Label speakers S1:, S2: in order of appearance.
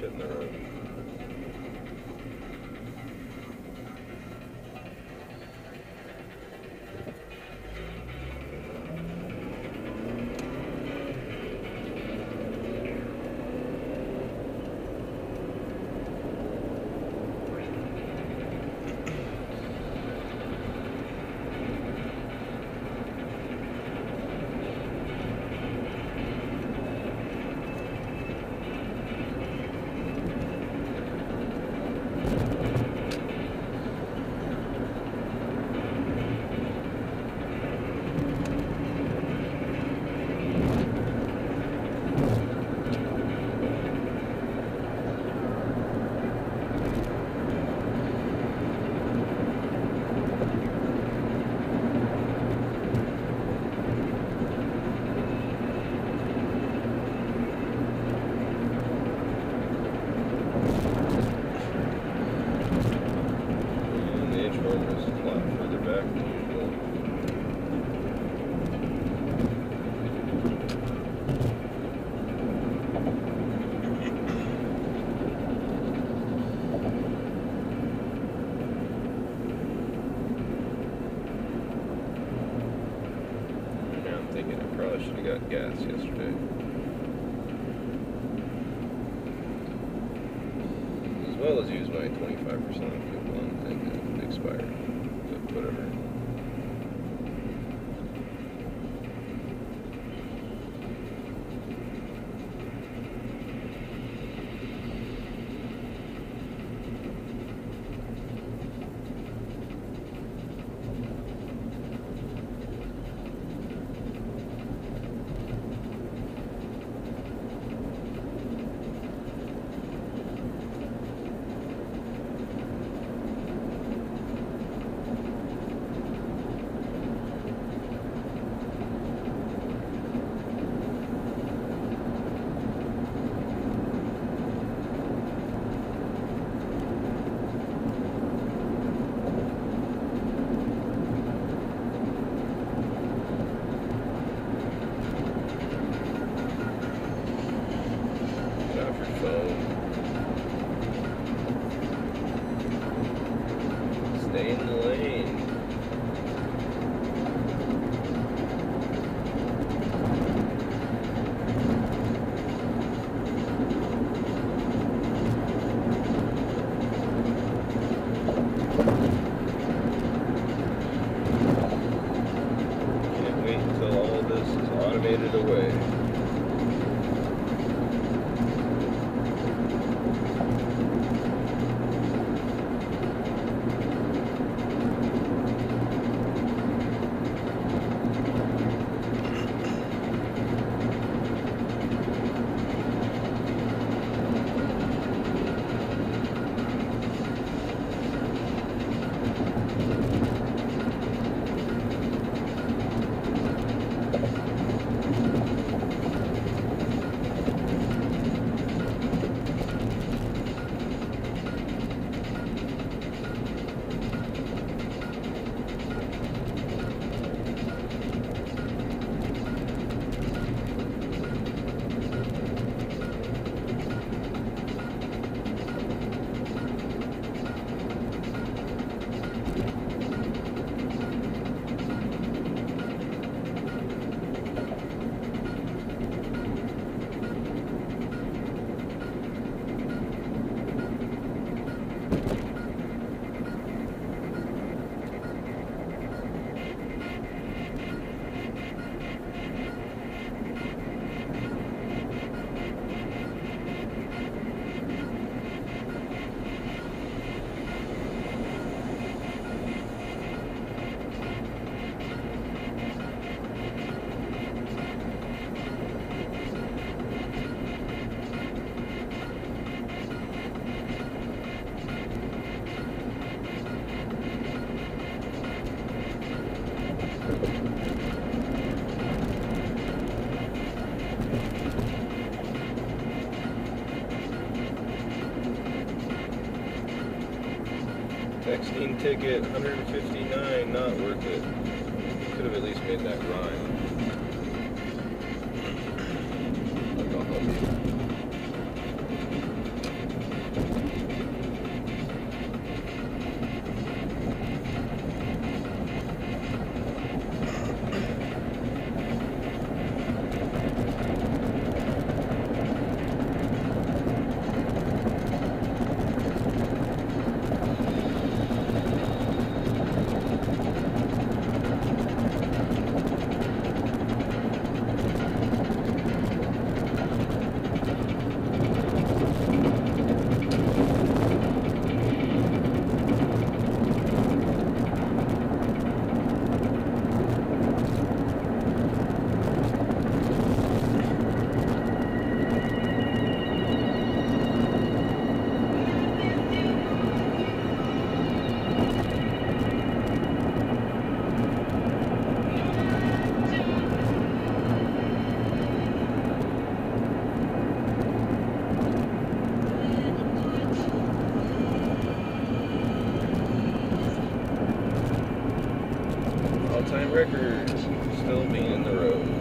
S1: shit in the road. Now I'm thinking I probably should have got gas yesterday. As well as use my 25% coupon and it expired. Whatever. 16 ticket, 159, not worth it. Could have at least made that rhyme. All-time record still being in the road.